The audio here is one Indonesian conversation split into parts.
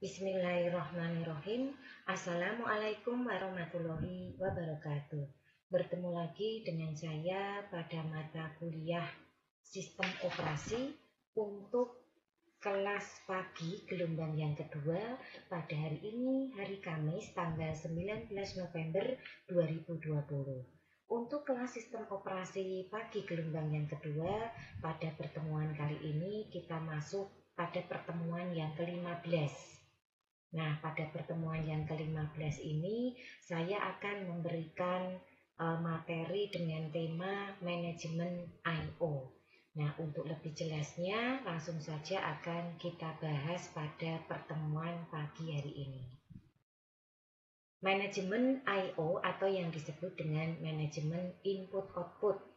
Bismillahirrahmanirrahim. Assalamualaikum warahmatullahi wabarakatuh. Bertemu lagi dengan saya pada mata kuliah Sistem Operasi untuk kelas pagi gelombang yang kedua pada hari ini hari Kamis tanggal 19 November 2020. Untuk kelas sistem operasi pagi gelombang yang kedua, pada pertemuan kali ini kita masuk pada pertemuan yang ke-15. Nah, pada pertemuan yang ke-15 ini saya akan memberikan uh, materi dengan tema manajemen I.O. Nah, untuk lebih jelasnya langsung saja akan kita bahas pada pertemuan pagi hari ini. Manajemen I.O. atau yang disebut dengan manajemen input-output.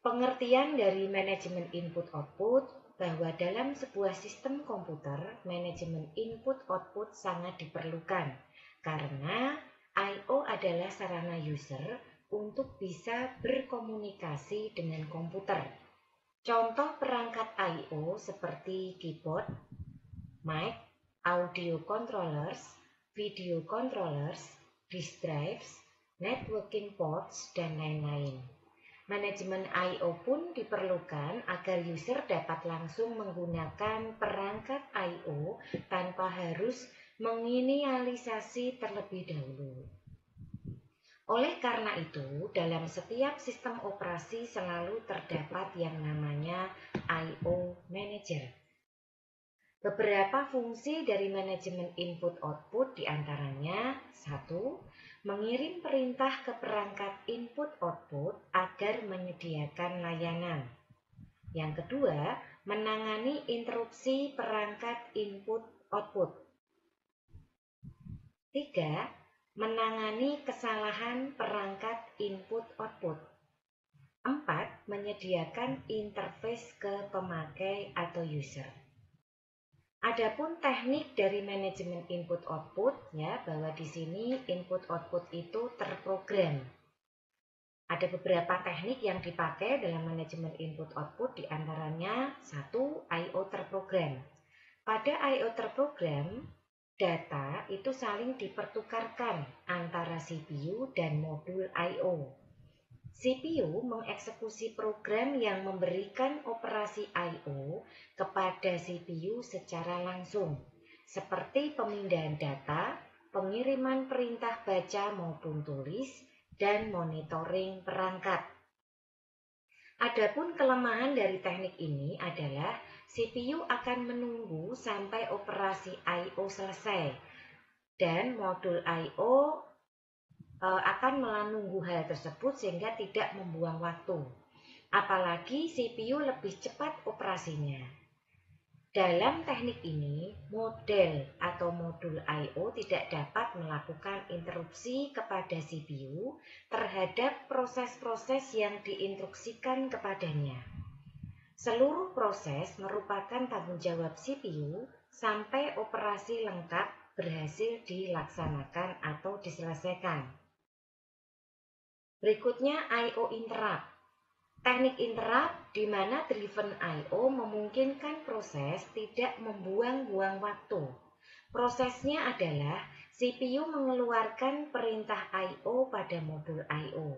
Pengertian dari manajemen input-output bahwa dalam sebuah sistem komputer, manajemen input-output sangat diperlukan karena I.O. adalah sarana user untuk bisa berkomunikasi dengan komputer. Contoh perangkat I.O. seperti keyboard, mic, audio controllers, video controllers, disk drives, networking ports, dan lain-lain. Manajemen I.O. pun diperlukan agar user dapat langsung menggunakan perangkat I.O. tanpa harus menginisialisasi terlebih dahulu. Oleh karena itu, dalam setiap sistem operasi selalu terdapat yang namanya I.O. Manager. Beberapa fungsi dari manajemen input-output di antaranya satu mengirim perintah ke perangkat input-output agar menyediakan layanan. Yang kedua, menangani interupsi perangkat input-output. Tiga, menangani kesalahan perangkat input-output. Empat, menyediakan interface ke pemakai atau user. Adapun teknik dari manajemen input output ya bahwa di sini input output itu terprogram. Ada beberapa teknik yang dipakai dalam manajemen input output di antaranya satu I/O terprogram. Pada I/O terprogram data itu saling dipertukarkan antara CPU dan modul I/O. CPU mengeksekusi program yang memberikan operasi I.O. kepada CPU secara langsung, seperti pemindahan data, pengiriman perintah baca maupun tulis, dan monitoring perangkat. Adapun kelemahan dari teknik ini adalah CPU akan menunggu sampai operasi I.O. selesai dan modul I.O. Eh, akan menunggu hal tersebut sehingga tidak membuang waktu. Apalagi CPU lebih cepat operasinya. Dalam teknik ini, model atau modul I.O. tidak dapat melakukan interupsi kepada CPU terhadap proses-proses yang diinstruksikan kepadanya. Seluruh proses merupakan tanggung jawab CPU sampai operasi lengkap berhasil dilaksanakan atau diselesaikan. Berikutnya I.O. interrupt. Teknik interrupt di mana driven I.O. memungkinkan proses tidak membuang-buang waktu. Prosesnya adalah CPU mengeluarkan perintah I.O. pada modul I.O.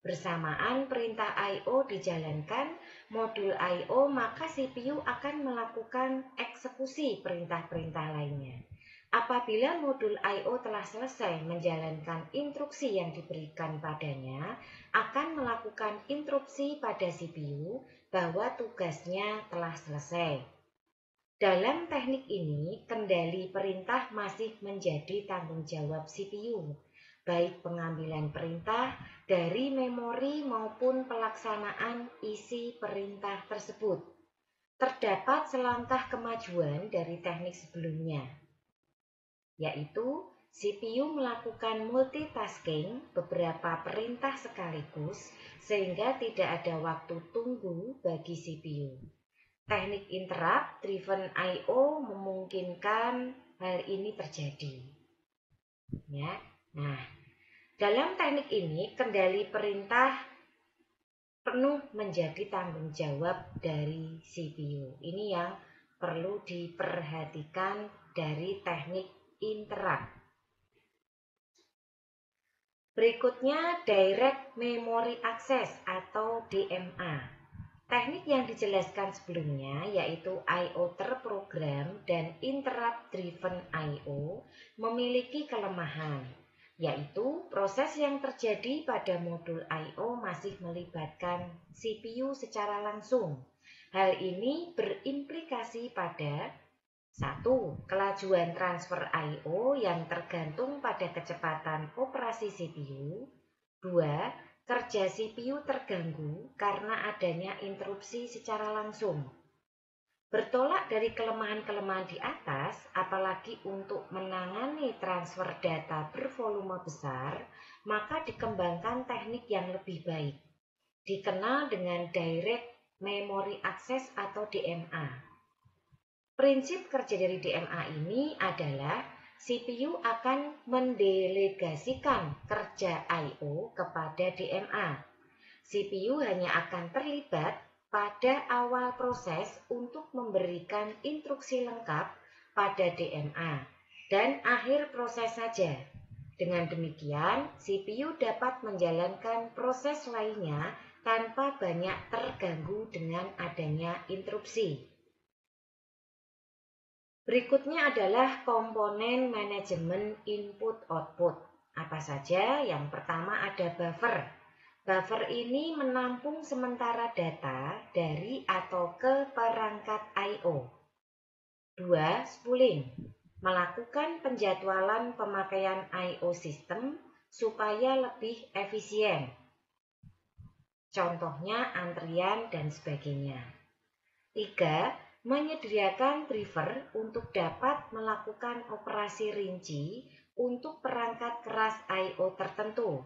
Bersamaan perintah I.O. dijalankan modul I.O. maka CPU akan melakukan eksekusi perintah-perintah lainnya. Apabila modul I.O. telah selesai menjalankan instruksi yang diberikan padanya, akan melakukan instruksi pada CPU bahwa tugasnya telah selesai. Dalam teknik ini, kendali perintah masih menjadi tanggung jawab CPU, baik pengambilan perintah dari memori maupun pelaksanaan isi perintah tersebut. Terdapat selangkah kemajuan dari teknik sebelumnya yaitu CPU melakukan multitasking beberapa perintah sekaligus sehingga tidak ada waktu tunggu bagi CPU. Teknik interrupt driven I/O memungkinkan hal ini terjadi. Ya. Nah, dalam teknik ini kendali perintah penuh menjadi tanggung jawab dari CPU. Ini yang perlu diperhatikan dari teknik interrupt. Berikutnya Direct Memory Access atau DMA. Teknik yang dijelaskan sebelumnya yaitu I.O. terprogram dan interrupt driven I.O. memiliki kelemahan, yaitu proses yang terjadi pada modul I.O. masih melibatkan CPU secara langsung. Hal ini berimplikasi pada satu, Kelajuan transfer I.O. yang tergantung pada kecepatan operasi CPU. Dua, kerja CPU terganggu karena adanya interupsi secara langsung. Bertolak dari kelemahan-kelemahan di atas, apalagi untuk menangani transfer data bervolume besar, maka dikembangkan teknik yang lebih baik. Dikenal dengan Direct Memory Access atau DMA. Prinsip kerja dari DMA ini adalah CPU akan mendelegasikan kerja I.O. kepada DMA. CPU hanya akan terlibat pada awal proses untuk memberikan instruksi lengkap pada DMA dan akhir proses saja. Dengan demikian, CPU dapat menjalankan proses lainnya tanpa banyak terganggu dengan adanya interupsi. Berikutnya adalah komponen manajemen input-output. Apa saja? Yang pertama ada buffer. Buffer ini menampung sementara data dari atau ke perangkat I.O. Dua, Spooling. Melakukan penjadwalan pemakaian I.O. sistem supaya lebih efisien. Contohnya antrian dan sebagainya. Tiga, menyediakan driver untuk dapat melakukan operasi rinci untuk perangkat keras I.O. tertentu.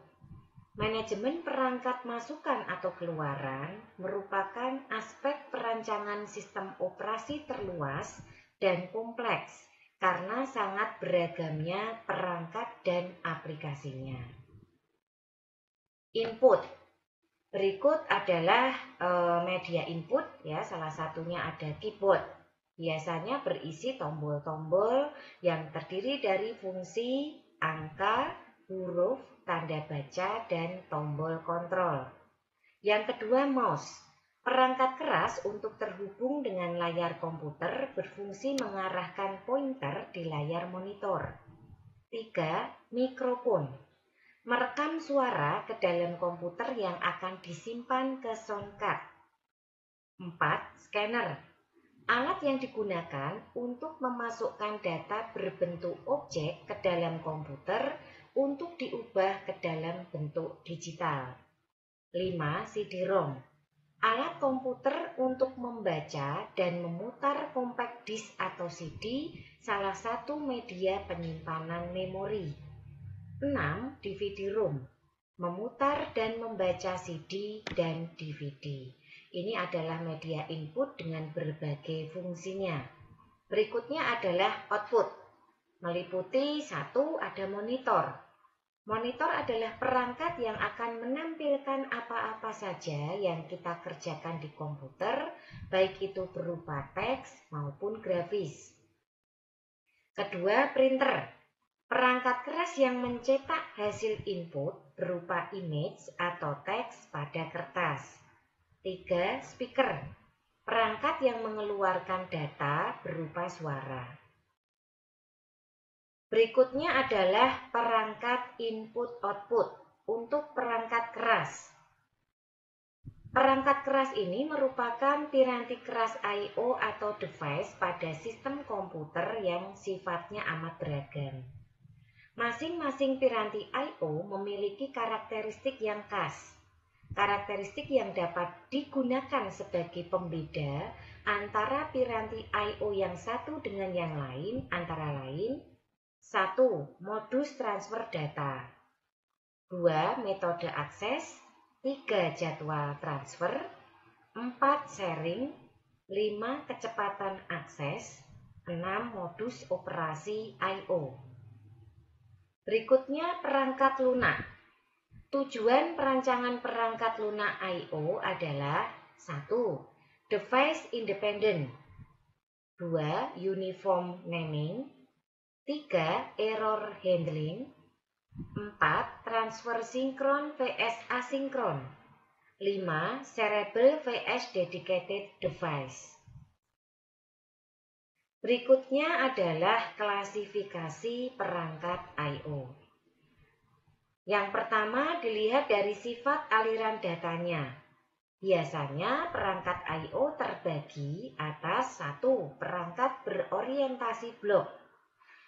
Manajemen perangkat masukan atau keluaran merupakan aspek perancangan sistem operasi terluas dan kompleks karena sangat beragamnya perangkat dan aplikasinya. Input Berikut adalah e, media input ya, salah satunya ada keyboard. Biasanya berisi tombol-tombol yang terdiri dari fungsi, angka, huruf, tanda baca, dan tombol kontrol. Yang kedua mouse. Perangkat keras untuk terhubung dengan layar komputer berfungsi mengarahkan pointer di layar monitor. Tiga, Mikrofon merekam suara ke dalam komputer yang akan disimpan ke sound card. 4. Scanner Alat yang digunakan untuk memasukkan data berbentuk objek ke dalam komputer untuk diubah ke dalam bentuk digital. 5. CD-ROM Alat komputer untuk membaca dan memutar compact disk atau CD, salah satu media penyimpanan memori. 6. DVD-ROM Memutar dan membaca CD dan DVD. Ini adalah media input dengan berbagai fungsinya. Berikutnya adalah output. Meliputi satu ada monitor. Monitor adalah perangkat yang akan menampilkan apa-apa saja yang kita kerjakan di komputer, baik itu berupa teks maupun grafis. Kedua, printer. Perangkat keras yang mencetak hasil input berupa image atau teks pada kertas. 3. Speaker. Perangkat yang mengeluarkan data berupa suara. Berikutnya adalah perangkat input-output untuk perangkat keras. Perangkat keras ini merupakan piranti keras I.O. atau device pada sistem komputer yang sifatnya amat beragam. Masing-masing piranti I.O. memiliki karakteristik yang khas. Karakteristik yang dapat digunakan sebagai pembeda antara piranti I.O. yang satu dengan yang lain antara lain 1. Modus transfer data 2. Metode akses 3. Jadwal transfer 4. Sharing 5. Kecepatan akses 6. Modus operasi I.O. Berikutnya perangkat lunak. Tujuan perancangan perangkat lunak I.O. adalah 1. Device independent 2. 2. Uniform naming 3. Error handling 4. Transfer sinkron vs asinkron 5. Cerebral vs dedicated device Berikutnya adalah klasifikasi perangkat I.O. Yang pertama dilihat dari sifat aliran datanya. Biasanya perangkat I.O. terbagi atas satu perangkat berorientasi blok,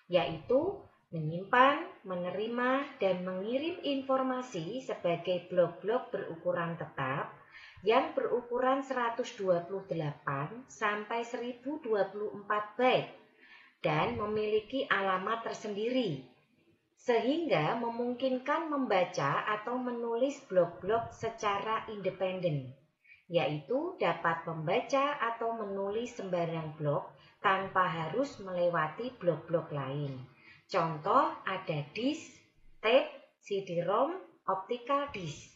yaitu menyimpan, menerima, dan mengirim informasi sebagai blok-blok berukuran tetap yang berukuran 128 sampai 1024 byte dan memiliki alamat tersendiri sehingga memungkinkan membaca atau menulis blok-blok secara independen yaitu dapat membaca atau menulis sembarang blok tanpa harus melewati blok-blok lain. Contoh ada disk, tape, CD-ROM, optical disk.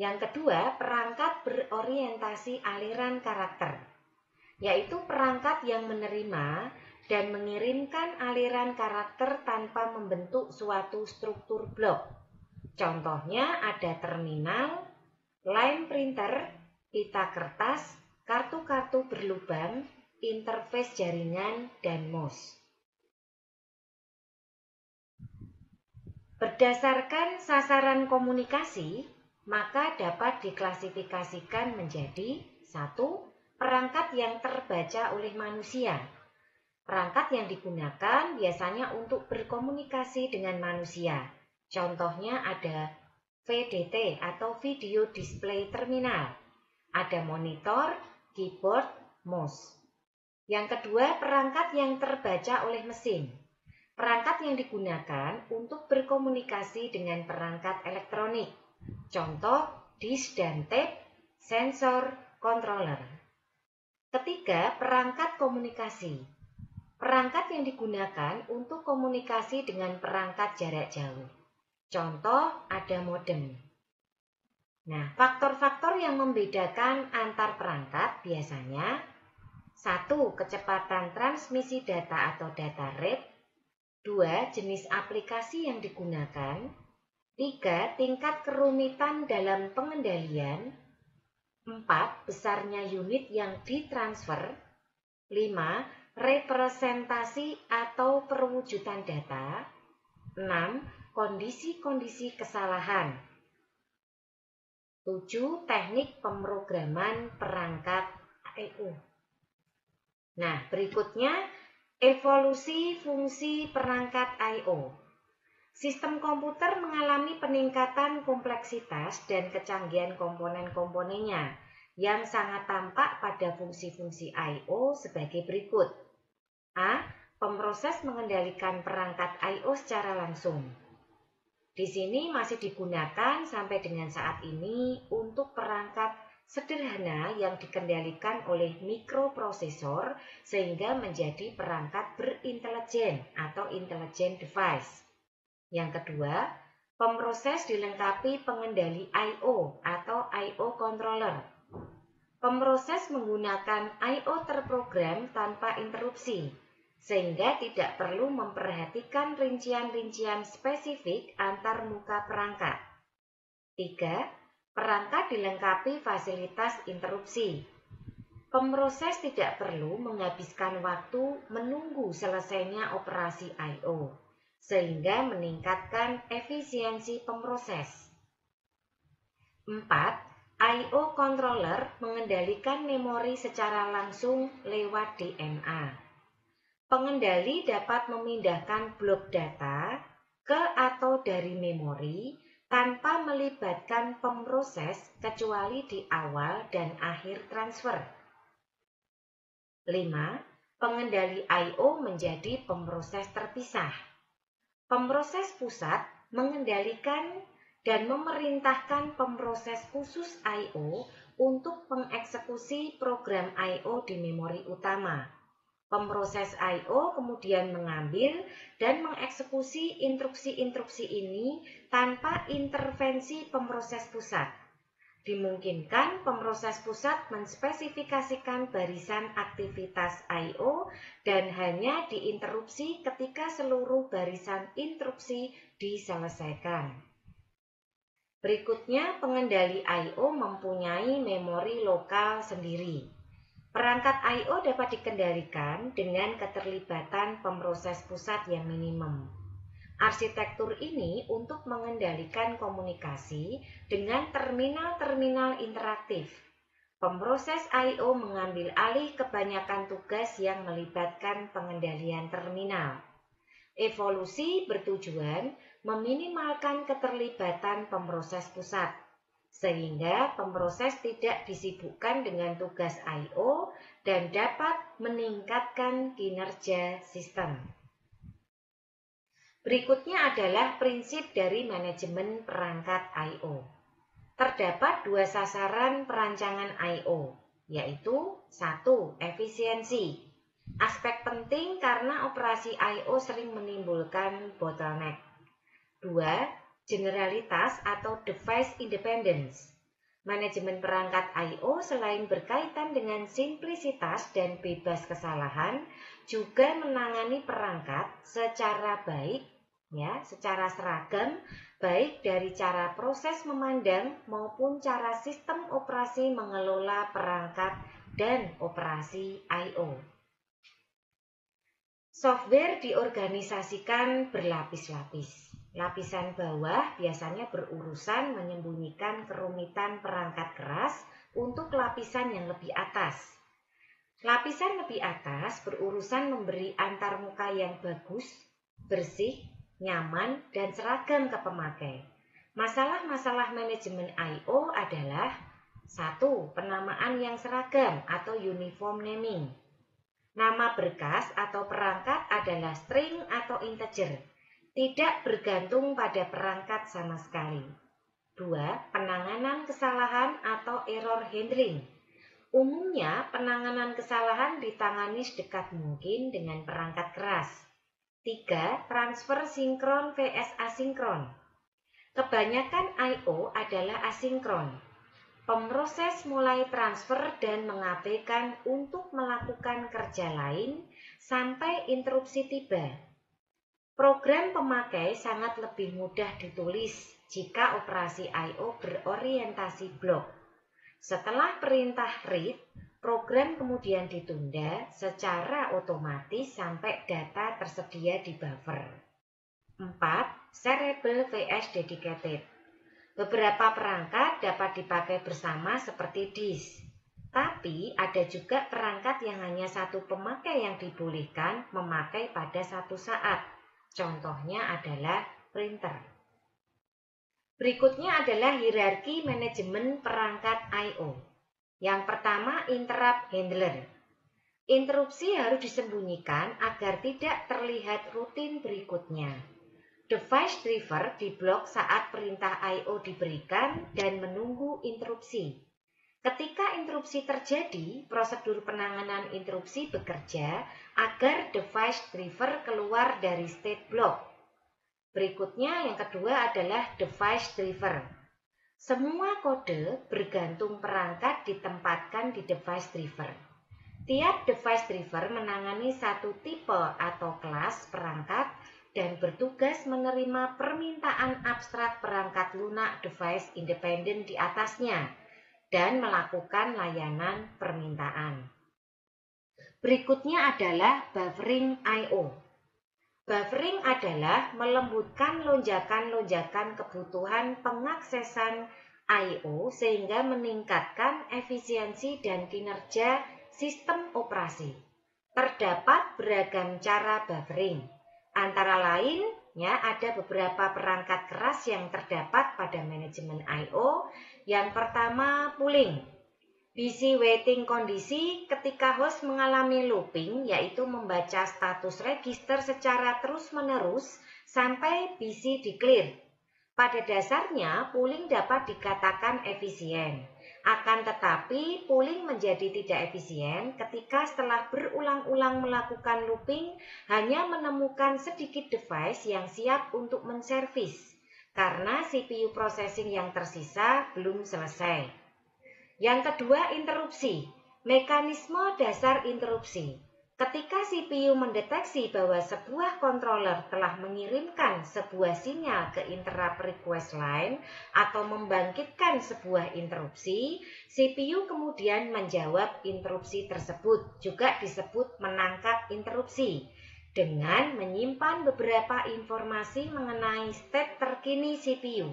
Yang kedua, perangkat berorientasi aliran karakter, yaitu perangkat yang menerima dan mengirimkan aliran karakter tanpa membentuk suatu struktur blok. Contohnya ada terminal, line printer, pita kertas, kartu-kartu berlubang, interface jaringan, dan mouse. Berdasarkan sasaran komunikasi, maka dapat diklasifikasikan menjadi satu perangkat yang terbaca oleh manusia. Perangkat yang digunakan biasanya untuk berkomunikasi dengan manusia. Contohnya ada VDT atau Video Display Terminal ada monitor, keyboard, mouse. Yang kedua, perangkat yang terbaca oleh mesin. Perangkat yang digunakan untuk berkomunikasi dengan perangkat elektronik. Contoh, disk dan tape, sensor, controller. Ketiga, perangkat komunikasi. Perangkat yang digunakan untuk komunikasi dengan perangkat jarak jauh. Contoh, ada modem. Nah, faktor-faktor yang membedakan antar perangkat biasanya satu, kecepatan transmisi data atau data rate. Dua, jenis aplikasi yang digunakan. Tiga, tingkat kerumitan dalam pengendalian. Empat, besarnya unit yang ditransfer. Lima, representasi atau perwujudan data. Enam, kondisi-kondisi kesalahan 7. Teknik pemrograman perangkat I.O. Nah, berikutnya evolusi fungsi perangkat I.O. Sistem komputer mengalami peningkatan kompleksitas dan kecanggihan komponen-komponennya yang sangat tampak pada fungsi-fungsi I.O. sebagai berikut. A. Pemroses mengendalikan perangkat I.O. secara langsung. Di sini masih digunakan sampai dengan saat ini untuk perangkat sederhana yang dikendalikan oleh mikroprosesor sehingga menjadi perangkat berintelijen atau intelligent device. Yang kedua, pemroses dilengkapi pengendali I.O. atau I.O. controller. Pemroses menggunakan I.O. terprogram tanpa interupsi sehingga tidak perlu memperhatikan rincian-rincian spesifik antar muka perangkat. 3. Perangkat dilengkapi fasilitas interupsi. Pemroses tidak perlu menghabiskan waktu menunggu selesainya operasi I.O., sehingga meningkatkan efisiensi pemroses. 4. I.O. controller mengendalikan memori secara langsung lewat DMA. Pengendali dapat memindahkan blok data ke atau dari memori tanpa melibatkan pemroses kecuali di awal dan akhir transfer. 5. Pengendali I.O. menjadi pemroses terpisah. Pemroses pusat mengendalikan dan memerintahkan pemroses khusus I.O. untuk mengeksekusi program I.O. di memori utama. Pemroses I.O. kemudian mengambil dan mengeksekusi instruksi-instruksi ini tanpa intervensi pemroses pusat. Dimungkinkan pemroses pusat menspesifikasikan barisan aktivitas I.O. dan hanya diinterupsi ketika seluruh barisan instruksi diselesaikan. Berikutnya, pengendali I.O. mempunyai memori lokal sendiri. Perangkat I.O. dapat dikendalikan dengan keterlibatan pemroses pusat yang minimum. Arsitektur ini untuk mengendalikan komunikasi dengan terminal-terminal interaktif. Pemroses I.O. mengambil alih kebanyakan tugas yang melibatkan pengendalian terminal. Evolusi bertujuan meminimalkan keterlibatan pemroses pusat, sehingga pemroses tidak disibukkan dengan tugas I.O. dan dapat meningkatkan kinerja sistem. Berikutnya adalah prinsip dari manajemen perangkat I.O. Terdapat dua sasaran perancangan I.O., yaitu satu Efisiensi. Aspek penting karena operasi I.O. sering menimbulkan bottleneck. Dua, Generalitas atau device independence. Manajemen perangkat I.O. selain berkaitan dengan simplisitas dan bebas kesalahan, juga menangani perangkat secara baik, ya, secara seragam, baik dari cara proses memandang maupun cara sistem operasi mengelola perangkat dan operasi I.O. Software diorganisasikan berlapis-lapis. Lapisan bawah biasanya berurusan menyembunyikan kerumitan perangkat keras untuk lapisan yang lebih atas. Lapisan lebih atas berurusan memberi antarmuka yang bagus, bersih, nyaman, dan seragam ke pemakai. Masalah-masalah manajemen I.O. adalah satu, Penamaan yang seragam atau uniform naming. Nama berkas atau perangkat adalah string atau integer tidak bergantung pada perangkat sama sekali. Dua, penanganan kesalahan atau error handling. Umumnya, penanganan kesalahan ditangani sedekat mungkin dengan perangkat keras. Tiga, transfer sinkron vs asinkron. Kebanyakan I.O. adalah asinkron. Pemroses mulai transfer dan mengabaikan untuk melakukan kerja lain sampai interupsi tiba Program pemakai sangat lebih mudah ditulis jika operasi I.O. berorientasi blok. Setelah perintah read, program kemudian ditunda secara otomatis sampai data tersedia di buffer. 4. Serial vs Dedicated Beberapa perangkat dapat dipakai bersama seperti disk. Tapi ada juga perangkat yang hanya satu pemakai yang dibolehkan memakai pada satu saat. Contohnya adalah printer. Berikutnya adalah hierarki manajemen perangkat I.O. Yang pertama, interrupt handler. Interupsi harus disembunyikan agar tidak terlihat rutin berikutnya. Device driver diblok saat perintah I.O. diberikan dan menunggu interupsi. Ketika interupsi terjadi, prosedur penanganan interupsi bekerja agar device driver keluar dari state block. Berikutnya yang kedua adalah device driver. Semua kode bergantung perangkat ditempatkan di device driver. Tiap device driver menangani satu tipe atau kelas perangkat dan bertugas menerima permintaan abstrak perangkat lunak device independent di atasnya dan melakukan layanan permintaan. Berikutnya adalah buffering I.O. Buffering adalah melembutkan lonjakan-lonjakan kebutuhan pengaksesan I.O. sehingga meningkatkan efisiensi dan kinerja sistem operasi. Terdapat beragam cara buffering. Antara lain, ya ada beberapa perangkat keras yang terdapat pada manajemen I.O yang pertama, pooling. Busy waiting kondisi ketika host mengalami looping, yaitu membaca status register secara terus-menerus sampai busy declare. Pada dasarnya, pooling dapat dikatakan efisien. Akan tetapi, pooling menjadi tidak efisien ketika setelah berulang-ulang melakukan looping hanya menemukan sedikit device yang siap untuk menservis karena CPU processing yang tersisa belum selesai. Yang kedua, interupsi. Mekanisme dasar interupsi. Ketika CPU mendeteksi bahwa sebuah controller telah mengirimkan sebuah sinyal ke interrupt request line atau membangkitkan sebuah interupsi, CPU kemudian menjawab interupsi tersebut, juga disebut menangkap interupsi, dengan menyimpan beberapa informasi mengenai state terkini CPU.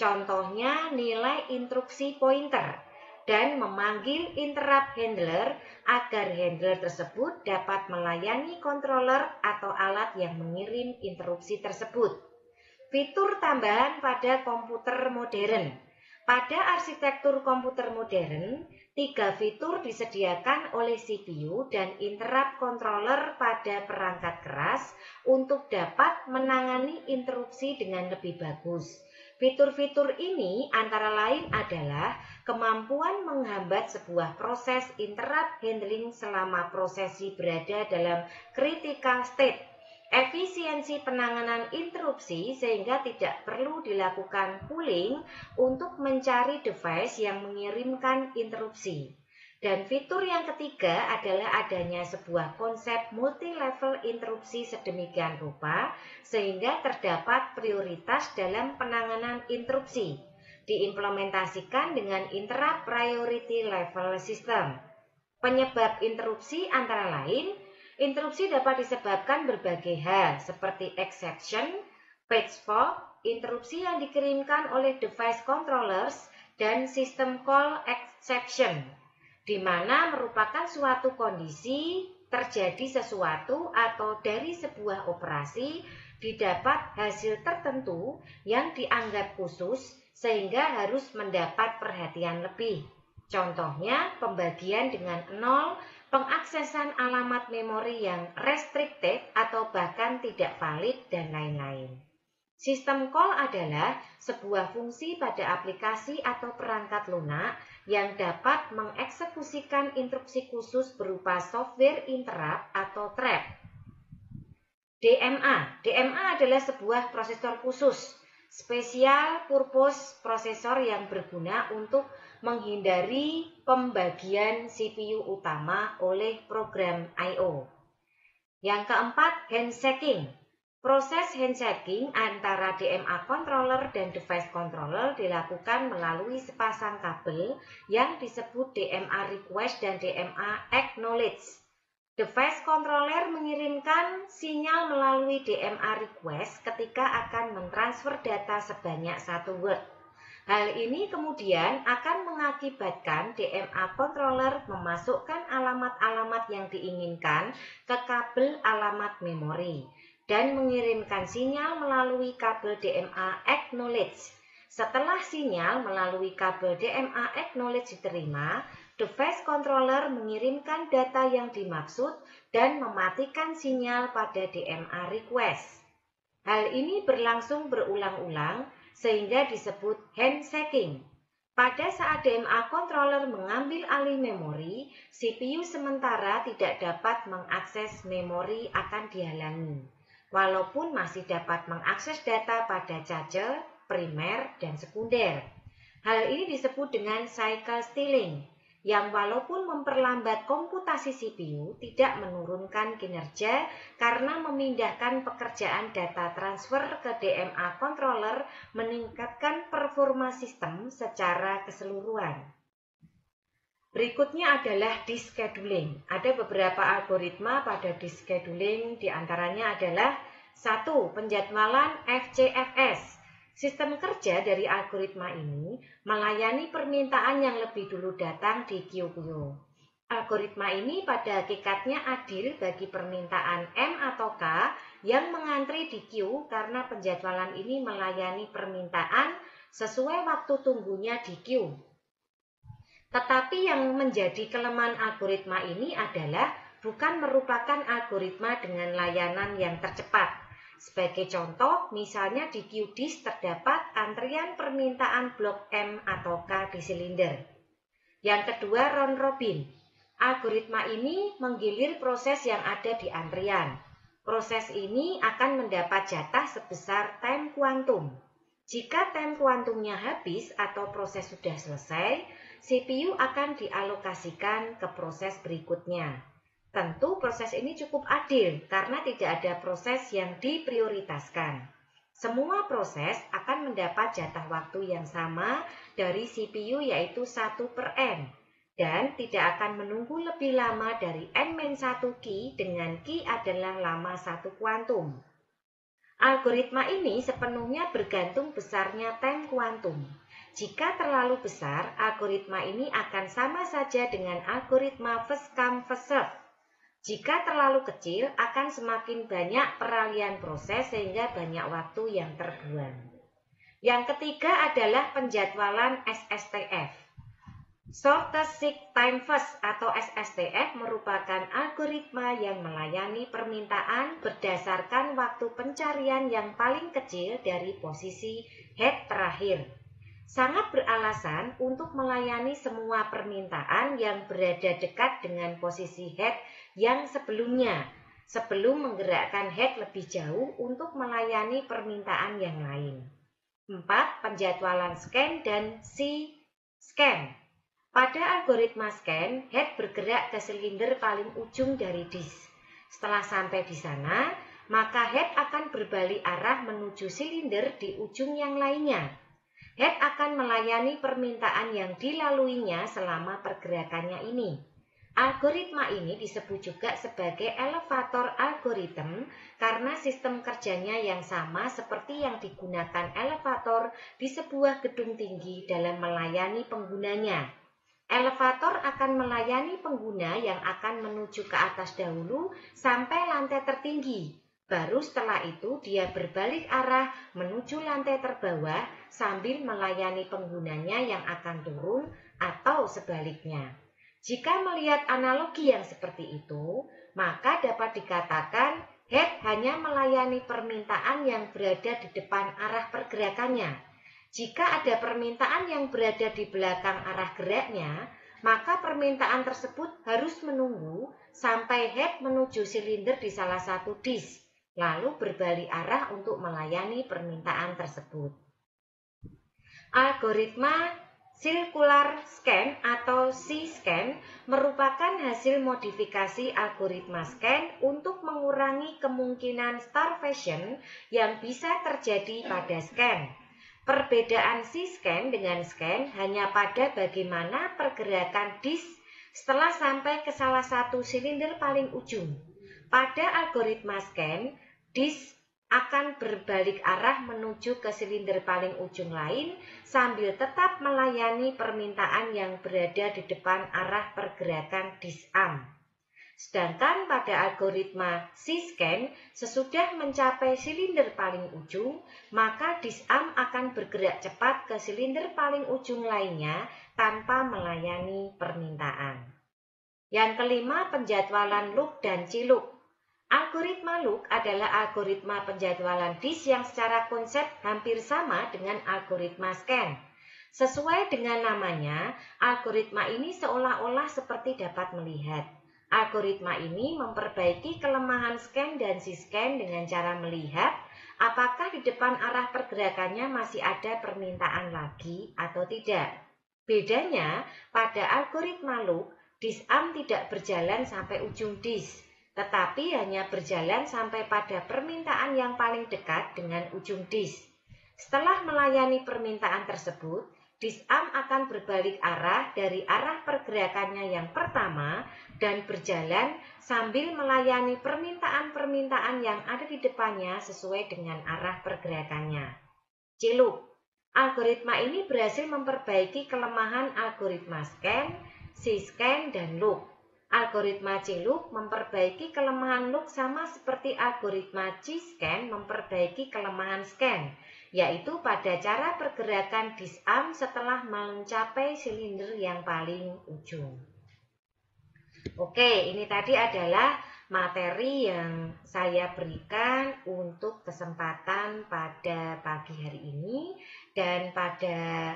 Contohnya nilai instruksi pointer dan memanggil interrupt handler agar handler tersebut dapat melayani controller atau alat yang mengirim interupsi tersebut. Fitur tambahan pada komputer modern. Pada arsitektur komputer modern, tiga fitur disediakan oleh CPU dan interrupt controller pada perangkat keras untuk dapat menangani interupsi dengan lebih bagus. Fitur-fitur ini antara lain adalah kemampuan menghambat sebuah proses interrupt handling selama prosesi berada dalam critical state, efisiensi penanganan interupsi sehingga tidak perlu dilakukan pooling untuk mencari device yang mengirimkan interupsi. Dan fitur yang ketiga adalah adanya sebuah konsep multi-level interupsi sedemikian rupa sehingga terdapat prioritas dalam penanganan interupsi. Diimplementasikan dengan interrupt priority level system. Penyebab interupsi antara lain, interupsi dapat disebabkan berbagai hal seperti exception, page fault, interupsi yang dikirimkan oleh device controllers, dan system call exception di mana merupakan suatu kondisi terjadi sesuatu atau dari sebuah operasi didapat hasil tertentu yang dianggap khusus sehingga harus mendapat perhatian lebih. Contohnya pembagian dengan nol, pengaksesan alamat memori yang restricted atau bahkan tidak valid dan lain-lain. Sistem call adalah sebuah fungsi pada aplikasi atau perangkat lunak yang dapat mengeksekusikan instruksi khusus berupa software interrupt atau trap. DMA. DMA adalah sebuah prosesor khusus, special purpose prosesor yang berguna untuk menghindari pembagian CPU utama oleh program I.O. Yang keempat, handshaking. Proses handshaking antara DMA controller dan device controller dilakukan melalui sepasang kabel yang disebut DMA request dan DMA acknowledge. Device controller mengirimkan sinyal melalui DMA request ketika akan mentransfer data sebanyak satu word. Hal ini kemudian akan mengakibatkan DMA controller memasukkan alamat-alamat yang diinginkan ke kabel alamat memori dan mengirimkan sinyal melalui kabel DMA acknowledge. Setelah sinyal melalui kabel DMA acknowledge diterima, device controller mengirimkan data yang dimaksud dan mematikan sinyal pada DMA request. Hal ini berlangsung berulang-ulang sehingga disebut handshaking. Pada saat DMA controller mengambil alih memori, CPU sementara tidak dapat mengakses memori akan dihalangi walaupun masih dapat mengakses data pada charger, primer, dan sekunder. Hal ini disebut dengan cycle stealing, yang walaupun memperlambat komputasi CPU tidak menurunkan kinerja karena memindahkan pekerjaan data transfer ke DMA controller meningkatkan performa sistem secara keseluruhan. Berikutnya adalah descheduling. Ada beberapa algoritma pada descheduling, di antaranya adalah satu Penjadwalan FCFS. Sistem kerja dari algoritma ini melayani permintaan yang lebih dulu datang di queue Algoritma ini pada hakikatnya adil bagi permintaan M atau K yang mengantri di queue karena penjadwalan ini melayani permintaan sesuai waktu tunggunya di queue. Tetapi yang menjadi kelemahan algoritma ini adalah bukan merupakan algoritma dengan layanan yang tercepat. Sebagai contoh, misalnya di QDIS terdapat antrian permintaan blok M atau K di silinder. Yang kedua, round robin. Algoritma ini menggilir proses yang ada di antrian. Proses ini akan mendapat jatah sebesar time quantum. Jika time kuantumnya habis atau proses sudah selesai, CPU akan dialokasikan ke proses berikutnya. Tentu proses ini cukup adil karena tidak ada proses yang diprioritaskan. Semua proses akan mendapat jatah waktu yang sama dari CPU yaitu 1 per N dan tidak akan menunggu lebih lama dari N-1 key dengan key adalah lama satu kuantum. Algoritma ini sepenuhnya bergantung besarnya time kuantum. Jika terlalu besar, algoritma ini akan sama saja dengan algoritma first come first serve jika terlalu kecil, akan semakin banyak peralihan proses sehingga banyak waktu yang terbuang. Yang ketiga adalah penjadwalan SSTF. Shortest Time First atau SSTF merupakan algoritma yang melayani permintaan berdasarkan waktu pencarian yang paling kecil dari posisi head terakhir. Sangat beralasan untuk melayani semua permintaan yang berada dekat dengan posisi head yang sebelumnya sebelum menggerakkan head lebih jauh untuk melayani permintaan yang lain. 4. Penjadwalan scan dan C-scan. Pada algoritma scan, head bergerak ke silinder paling ujung dari disk. Setelah sampai di sana, maka head akan berbalik arah menuju silinder di ujung yang lainnya. Head akan melayani permintaan yang dilaluinya selama pergerakannya ini. Algoritma ini disebut juga sebagai elevator algorithm karena sistem kerjanya yang sama seperti yang digunakan elevator di sebuah gedung tinggi dalam melayani penggunanya. Elevator akan melayani pengguna yang akan menuju ke atas dahulu sampai lantai tertinggi. Baru setelah itu dia berbalik arah menuju lantai terbawah sambil melayani penggunanya yang akan turun atau sebaliknya. Jika melihat analogi yang seperti itu, maka dapat dikatakan head hanya melayani permintaan yang berada di depan arah pergerakannya. Jika ada permintaan yang berada di belakang arah geraknya, maka permintaan tersebut harus menunggu sampai head menuju silinder di salah satu disk, lalu berbalik arah untuk melayani permintaan tersebut. Algoritma Circular scan atau C-scan merupakan hasil modifikasi algoritma scan untuk mengurangi kemungkinan starvation yang bisa terjadi pada scan. Perbedaan C-scan dengan scan hanya pada bagaimana pergerakan disk setelah sampai ke salah satu silinder paling ujung. Pada algoritma scan, disk akan berbalik arah menuju ke silinder paling ujung lain sambil tetap melayani permintaan yang berada di depan arah pergerakan disarm. Sedangkan pada algoritma C-scan, sesudah mencapai silinder paling ujung, maka disarm akan bergerak cepat ke silinder paling ujung lainnya tanpa melayani permintaan. Yang kelima, penjadwalan loop dan ciluk. Algoritma loop adalah algoritma penjadwalan disk yang secara konsep hampir sama dengan algoritma scan. Sesuai dengan namanya, algoritma ini seolah-olah seperti dapat melihat. Algoritma ini memperbaiki kelemahan scan dan si-scan dengan cara melihat apakah di depan arah pergerakannya masih ada permintaan lagi atau tidak. Bedanya, pada algoritma loop, disarm tidak berjalan sampai ujung disk tetapi hanya berjalan sampai pada permintaan yang paling dekat dengan ujung disk. Setelah melayani permintaan tersebut, disarm akan berbalik arah dari arah pergerakannya yang pertama dan berjalan sambil melayani permintaan-permintaan yang ada di depannya sesuai dengan arah pergerakannya. Ciluk Algoritma ini berhasil memperbaiki kelemahan algoritma scan, C-scan, dan loop. Algoritma Ciluk memperbaiki kelemahan look sama seperti algoritma C-scan memperbaiki kelemahan scan, yaitu pada cara pergerakan disarm setelah mencapai silinder yang paling ujung. Oke, ini tadi adalah materi yang saya berikan untuk kesempatan pada pagi hari ini dan pada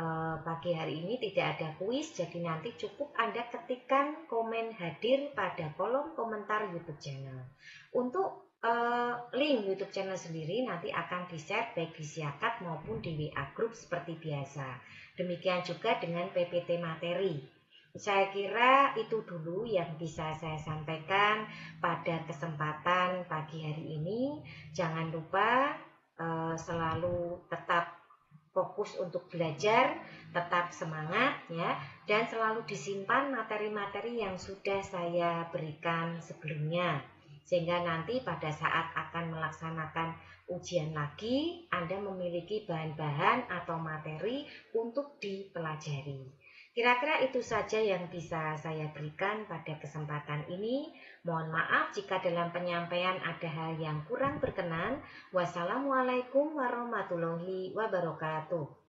Eh, pagi hari ini tidak ada kuis, jadi nanti cukup Anda ketikkan komen hadir pada kolom komentar YouTube channel. Untuk uh, link YouTube channel sendiri nanti akan di-share baik di Siakat maupun di WA Group seperti biasa. Demikian juga dengan PPT materi. Saya kira itu dulu yang bisa saya sampaikan pada kesempatan pagi hari ini. Jangan lupa uh, selalu tetap fokus untuk belajar, tetap semangat ya, dan selalu disimpan materi-materi yang sudah saya berikan sebelumnya. Sehingga nanti pada saat akan melaksanakan ujian lagi, Anda memiliki bahan-bahan atau materi untuk dipelajari. Kira-kira itu saja yang bisa saya berikan pada kesempatan ini. Mohon maaf jika dalam penyampaian ada hal yang kurang berkenan. Wassalamualaikum warahmatullahi wabarakatuh.